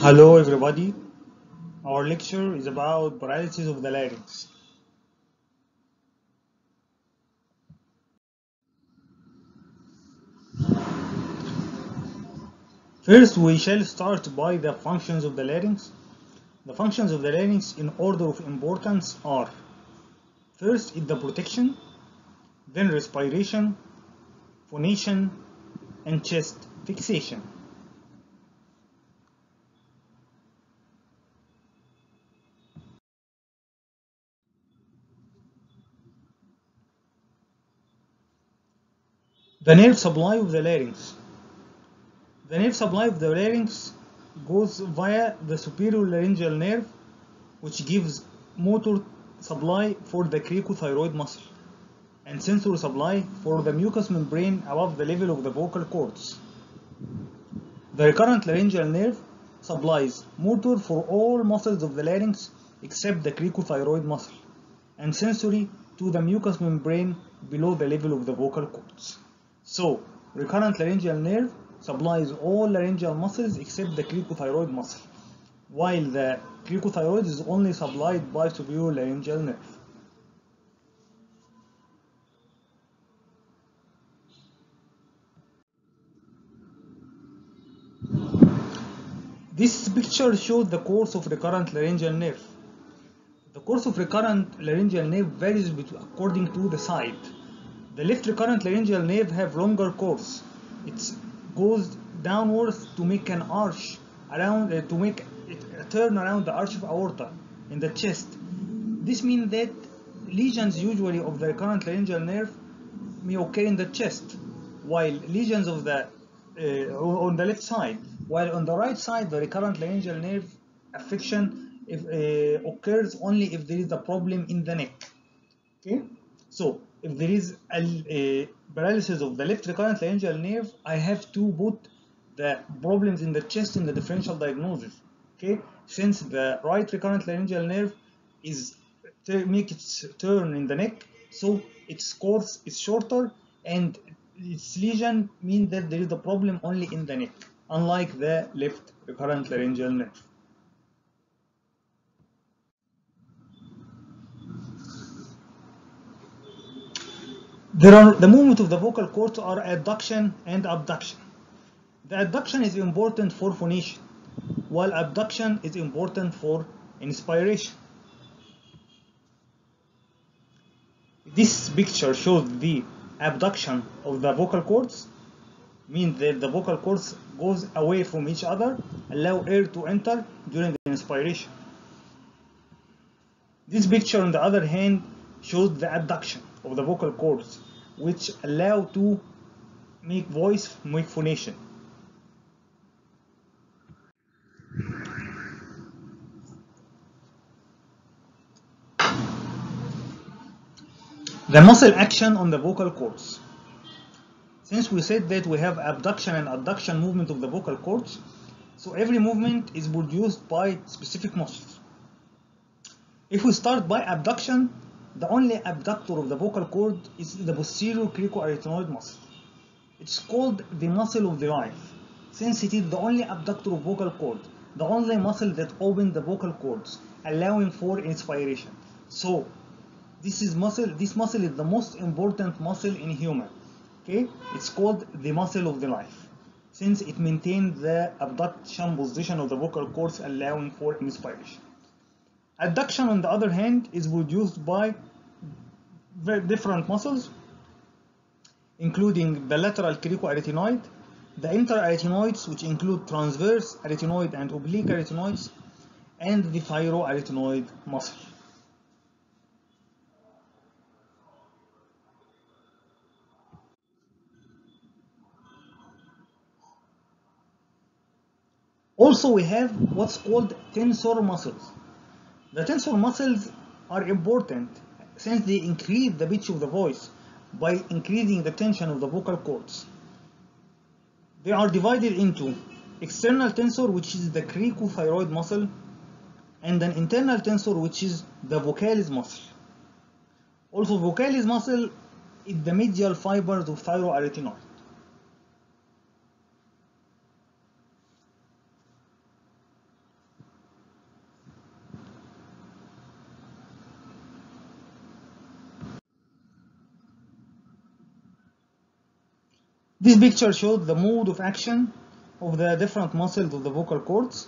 Hello everybody. Our lecture is about paralysis of the larynx. First we shall start by the functions of the larynx. The functions of the larynx in order of importance are first is the protection, then respiration, phonation, and chest fixation. The nerve supply of the larynx. The nerve supply of the larynx goes via the superior laryngeal nerve, which gives motor supply for the cricothyroid muscle and sensory supply for the mucous membrane above the level of the vocal cords. The recurrent laryngeal nerve supplies motor for all muscles of the larynx except the cricothyroid muscle and sensory to the mucous membrane below the level of the vocal cords. So, recurrent laryngeal nerve supplies all laryngeal muscles except the cricothyroid muscle, while the cricothyroid is only supplied by superior laryngeal nerve. This picture shows the course of recurrent laryngeal nerve. The course of recurrent laryngeal nerve varies according to the site. The left recurrent laryngeal nerve have longer course. It goes downwards to make an arch around uh, to make it a turn around the arch of aorta in the chest. This means that lesions usually of the recurrent laryngeal nerve may occur in the chest, while lesions of the uh, on the left side, while on the right side the recurrent laryngeal nerve affection if, uh, occurs only if there is a problem in the neck. Okay, so if there is a, paralysis of the left recurrent laryngeal nerve, I have to put the problems in the chest in the differential diagnosis. Okay, since the right recurrent laryngeal nerve is make its turn in the neck, so its course is shorter and its lesion means that there is a problem only in the neck, unlike the left recurrent laryngeal nerve. There are the movement of the vocal cords are adduction and abduction. The adduction is important for phonation, while abduction is important for inspiration. This picture shows the abduction of the vocal cords, means that the vocal cords goes away from each other, allow air to enter during the inspiration. This picture, on the other hand, shows the adduction of the vocal cords, which allow to make voice, make phonation. The muscle action on the vocal cords. Since we said that we have abduction and adduction movement of the vocal cords, so every movement is produced by specific muscles. If we start by abduction, the only abductor of the vocal cord is the posterior cricoarytenoid muscle. It's called the muscle of the life, since it is the only abductor of vocal cord, the only muscle that opens the vocal cords, allowing for inspiration. So, this is muscle. This muscle is the most important muscle in human. Okay, it's called the muscle of the life, since it maintains the abduction position of the vocal cords, allowing for inspiration. Adduction, on the other hand, is produced by different muscles, including the lateral cricoarytenoid, the interarytenoids, which include transverse arytenoid and oblique arytenoids, and the thyroarytenoid muscle. Also, we have what's called tensor muscles. The tensor muscles are important since they increase the pitch of the voice by increasing the tension of the vocal cords. They are divided into external tensor, which is the cricothyroid muscle, and an internal tensor, which is the vocalis muscle. Also, vocalis muscle is the medial fibers of thyroarytenoid. This picture shows the mode of action of the different muscles of the vocal cords.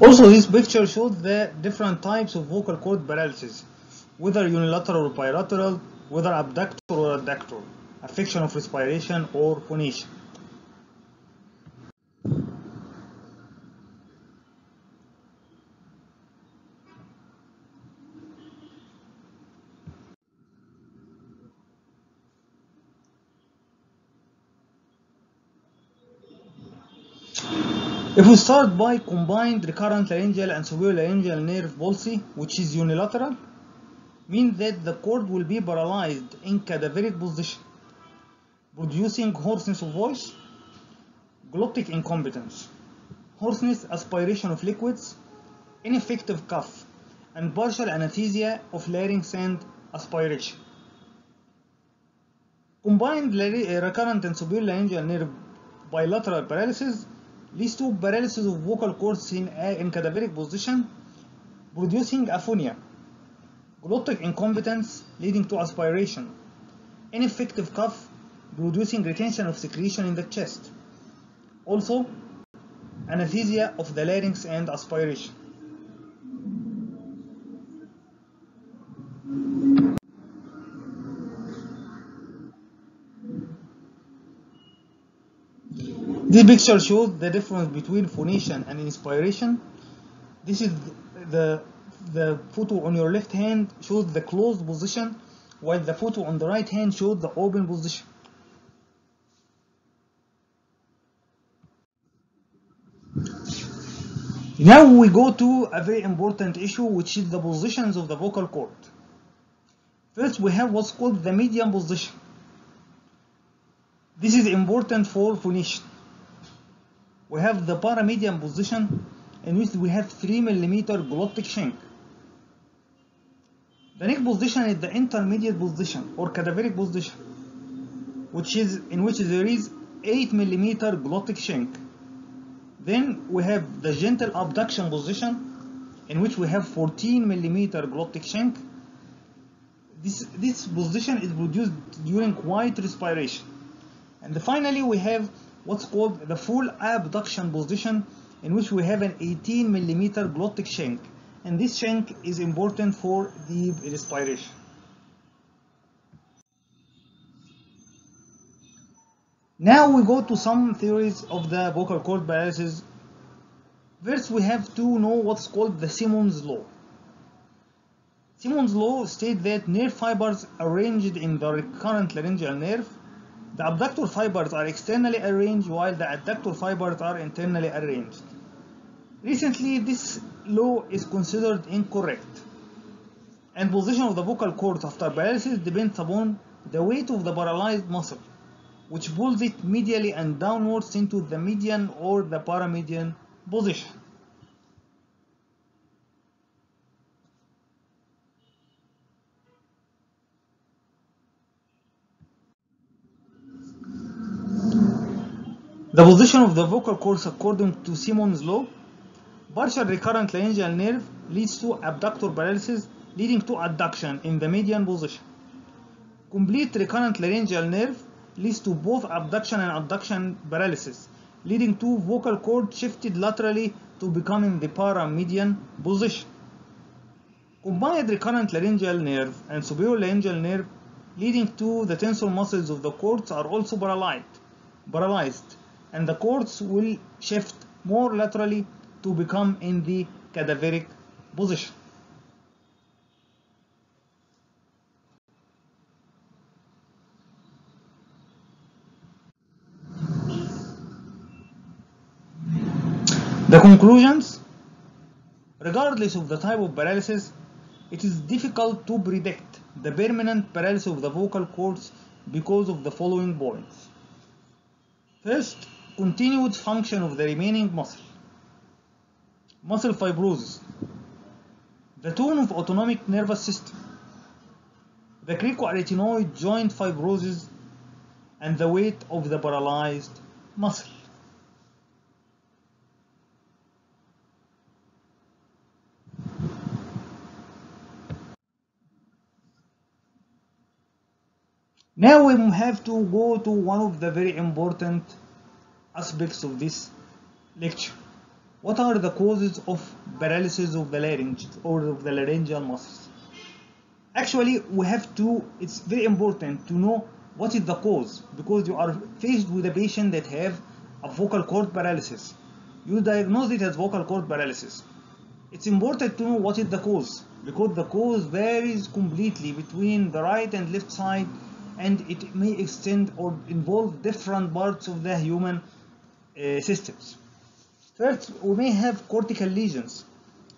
Also, this picture shows the different types of vocal cord paralysis, whether unilateral or bilateral, whether abductor or adductor, affection of respiration or phonation. If we start by combined recurrent laryngeal and superior laryngeal nerve palsy, which is unilateral, means that the cord will be paralyzed in cadaveric position, producing hoarseness of voice, glottic incompetence, hoarseness, aspiration of liquids, ineffective cough, and partial anesthesia of larynx and aspiration. Combined eh, recurrent and superior laryngeal nerve bilateral paralysis leads to paralysis of vocal cords in, eh, in cadaveric position, producing aphonia, glottic incompetence leading to aspiration, ineffective cough, producing retention of secretion in the chest. Also, anesthesia of the larynx and aspiration. This picture shows the difference between phonation and inspiration. This is the the photo on your left hand shows the closed position, while the photo on the right hand shows the open position. Now we go to a very important issue, which is the positions of the vocal cord. First, we have what's called the median position. This is important for phonation. We have the paramedian position in which we have 3 millimeter glottic chink. The next position is the intermediate position or cadaveric position, which is in which there is 8 millimeter glottic chink. Then we have the gentle abduction position, in which we have 14 millimeter glottic chink. This, this position is produced during quiet respiration. And finally, we have what's called the full abduction position, in which we have an 18 millimeter glottic chink. And this chink is important for deep respiration. Now we go to some theories of the vocal cord paralysis. First, we have to know what's called the Semon's law. Semon's law states that nerve fibers arranged in the recurrent laryngeal nerve, the abductor fibers are externally arranged while the adductor fibers are internally arranged. Recently, this law is considered incorrect, and position of the vocal cords after paralysis depends upon the weight of the paralyzed muscle which pulls it medially and downwards into the median or the paramedian position. The position of the vocal cords according to Semon's law, partial recurrent laryngeal nerve leads to abductor paralysis leading to adduction in the median position. Complete recurrent laryngeal nerve leads to both abduction and adduction paralysis, leading to vocal cord shifted laterally to become in the paramedian position. Combined recurrent laryngeal nerve and superior laryngeal nerve leading to the tensor muscles of the cords are also paralyzed, paralyzed and the cords will shift more laterally to become in the cadaveric position. The conclusions Regardless of the type of paralysis, it is difficult to predict the permanent paralysis of the vocal cords because of the following points. First, continued function of the remaining muscle. Muscle fibrosis. The tone of autonomic nervous system. the cricoarytenoid joint fibrosis, and the weight of the paralyzed muscle. Now we have to go to one of the very important aspects of this lecture. What are the causes of paralysis of the larynx or of the laryngeal muscles? Actually, we have to, it's very important to know what is the cause because you are faced with a patient that have a vocal cord paralysis. You diagnose it as vocal cord paralysis. It's important to know what is the cause because the cause varies completely between the right and left side and it may extend or involve different parts of the human uh, systems. First, we may have cortical lesions.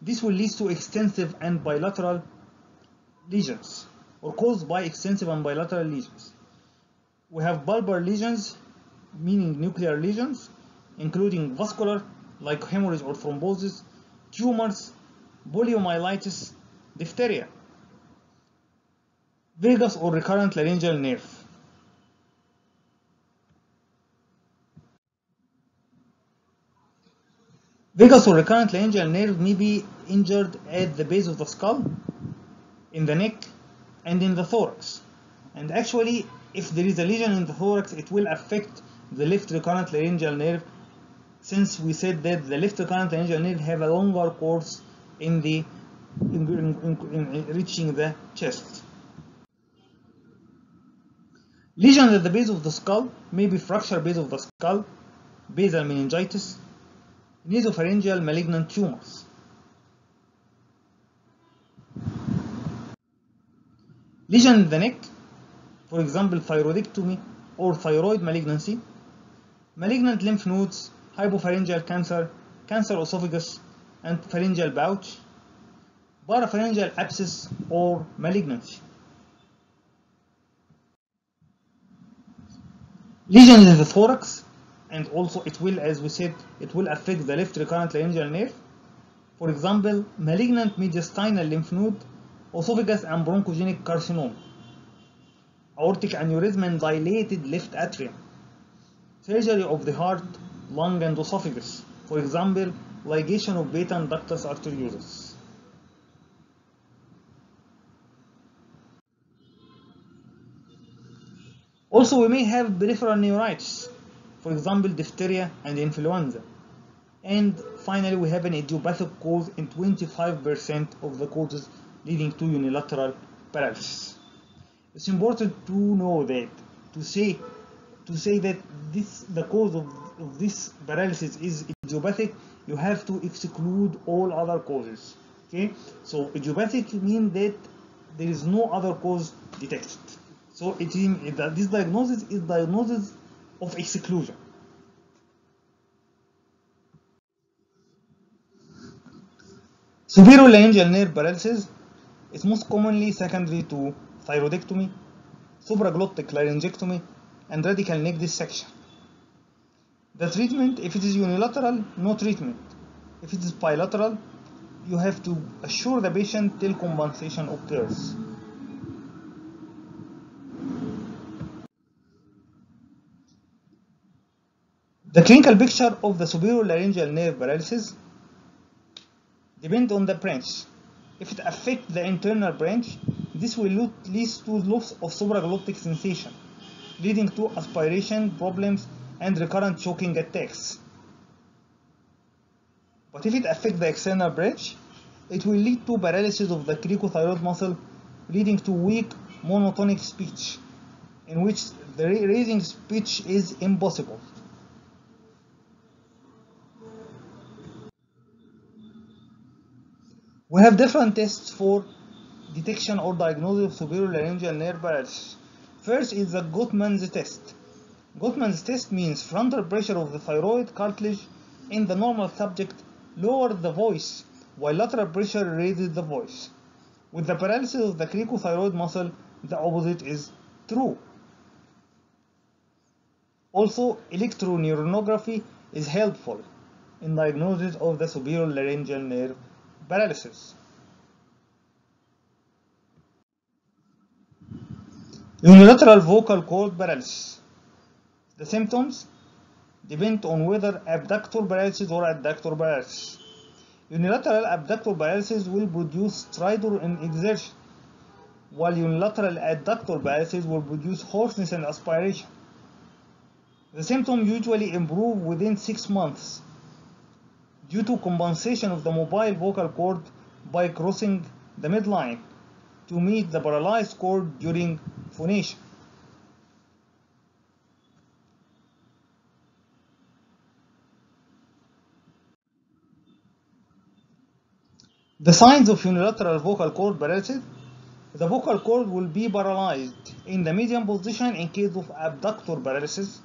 This will lead to extensive and bilateral lesions or caused by extensive and bilateral lesions. We have bulbar lesions, meaning nuclear lesions, including vascular, like hemorrhage or thrombosis, tumors, poliomyelitis, diphtheria, vagus or recurrent laryngeal nerve. Vagus or recurrent laryngeal nerve may be injured at the base of the skull, in the neck, and in the thorax. And actually, if there is a lesion in the thorax, it will affect the left recurrent laryngeal nerve since we said that the left recurrent laryngeal nerve have a longer course in the in, in, in reaching the chest. Lesions at the base of the skull may be fracture base of the skull, basal meningitis, nasopharyngeal malignant tumors. Lesion in the neck, for example, thyroidectomy or thyroid malignancy, malignant lymph nodes, hypopharyngeal cancer, cancer esophagus and pharyngeal pouch, parapharyngeal abscess or malignancy. Lesions in the thorax, and also it will, as we said, it will affect the left recurrent laryngeal nerve. For example, malignant mediastinal lymph node, esophagus and bronchogenic carcinoma, aortic aneurysm and dilated left atrium, surgery of the heart, lung and esophagus, for example, ligation of beta and ductus arteriosus. Also, we may have peripheral neuritis, for example, diphtheria and influenza. And finally, we have an idiopathic cause in 25% of the causes leading to unilateral paralysis. It's important to know that to say to say that this the cause of, of this paralysis is idiopathic, you have to exclude all other causes. Okay, so idiopathic means that there is no other cause detected. So it is this diagnosis is diagnosis of exclusion. Superior laryngeal nerve paralysis is most commonly secondary to thyroidectomy, supraglottic laryngectomy, and radical neck dissection. The treatment, if it is unilateral, no treatment. If it is bilateral, you have to assure the patient till compensation occurs. The clinical picture of the superior laryngeal nerve paralysis depends on the branch. If it affects the internal branch, this will lead to loss of supraglottic sensation, leading to aspiration problems and recurrent choking attacks. But if it affects the external branch, it will lead to paralysis of the cricothyroid muscle, leading to weak monotonic speech, in which the raising speech is impossible. We have different tests for detection or diagnosis of superior laryngeal nerve paralysis. First is the Gutzmann's test. Gutzmann's test means frontal pressure of the thyroid cartilage in the normal subject lowers the voice while lateral pressure raises the voice. With the paralysis of the cricothyroid muscle, the opposite is true. Also, electroneuronography is helpful in diagnosis of the superior laryngeal nerve paralysis. Unilateral vocal cord paralysis. The symptoms depend on whether abductor paralysis or adductor paralysis. Unilateral abductor paralysis will produce stridor in exertion, while unilateral adductor paralysis will produce hoarseness and aspiration. The symptoms usually improve within six months due to compensation of the mobile vocal cord by crossing the midline to meet the paralyzed cord during phonation. The signs of unilateral vocal cord paralysis the vocal cord will be paralyzed in the median position in case of abductor paralysis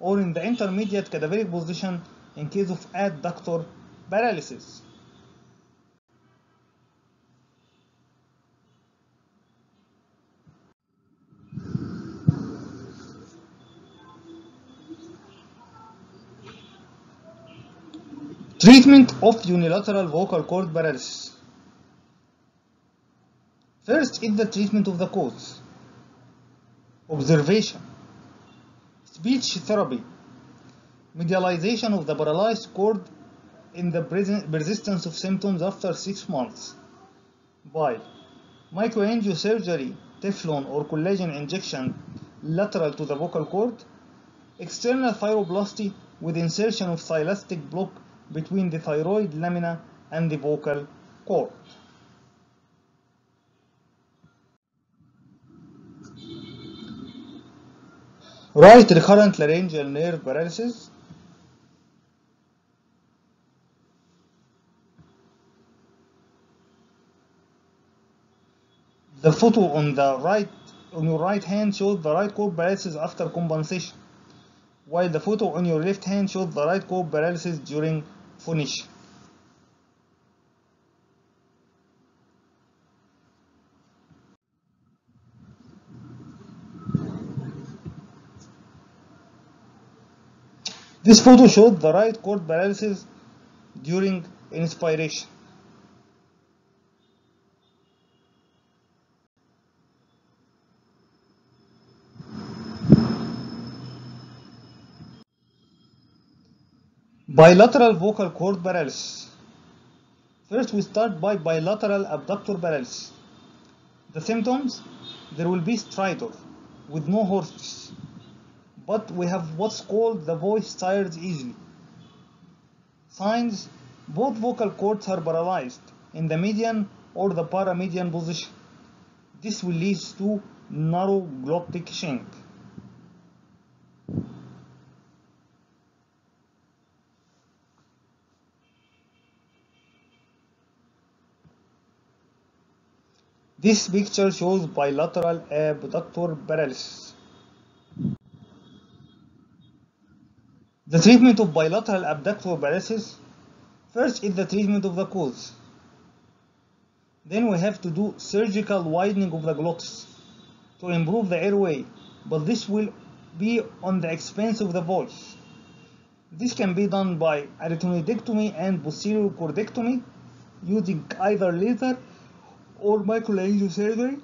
or in the intermediate cadaveric position in case of adductor paralysis. Treatment of unilateral vocal cord paralysis. First is the treatment of the cause. Observation. Speech therapy. Medialization of the paralyzed cord in the persistence of symptoms after 6 months. By microlaryngosurgery, Teflon or collagen injection lateral to the vocal cord, external thyroplasty with insertion of silastic block between the thyroid lamina and the vocal cord. Right recurrent laryngeal nerve paralysis The photo on the right on your right hand shows the right cord paralysis after compensation, while the photo on your left hand shows the right cord paralysis during finish. This photo shows the right cord paralysis during inspiration. Bilateral vocal cord paralysis. First, we start by bilateral abductor paralysis. The symptoms there will be stridor with no hoarseness, but we have what's called the voice tires easily. Signs both vocal cords are paralyzed in the median or the paramedian position. This will lead to narrow glottic chink. This picture shows bilateral abductor paralysis. The treatment of bilateral abductor paralysis first is the treatment of the cause. Then we have to do surgical widening of the glottis to improve the airway, but this will be on the expense of the voice. This can be done by arytenoidectomy and posterior chordectomy using either laser or microlaryngeal surgery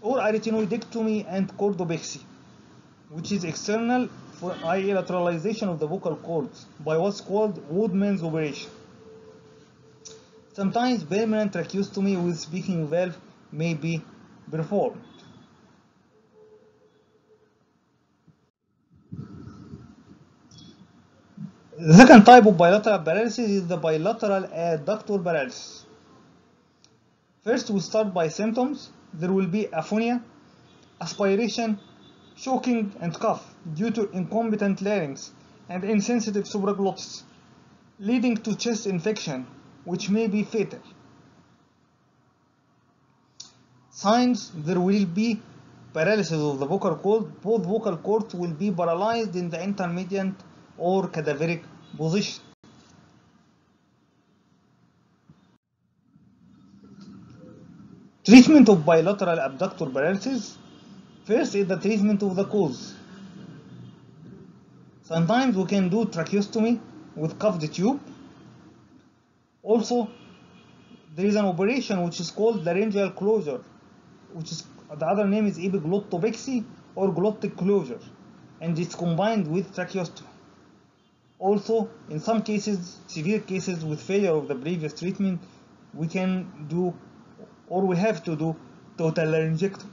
or arytenoidectomy and chordopexy, which is external for i.e. lateralization of the vocal cords by what's called Woodman's operation. Sometimes permanent tracheostomy with speaking valve may be performed. The second type of bilateral paralysis is the bilateral adductor paralysis. First, we start by symptoms. There will be aphonia, aspiration, choking, and cough due to incompetent larynx and insensitive supraglottis, leading to chest infection, which may be fatal. Signs there will be paralysis of the vocal cord. Both vocal cords will be paralyzed in the intermediate or cadaveric position. Treatment of bilateral abductor paralysis. First is the treatment of the cause. Sometimes we can do tracheostomy with cuffed tube. Also, there is an operation which is called laryngeal closure, which is the other name is epiglottopexy or glottic closure and it's combined with tracheostomy. Also, in some cases, severe cases with failure of the previous treatment, we can do or we have to do total laryngectomy.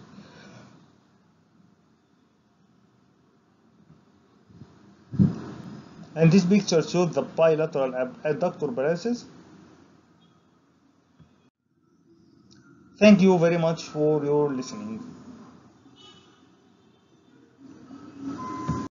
And this picture shows the bilateral adductor paralysis. Thank you very much for your listening.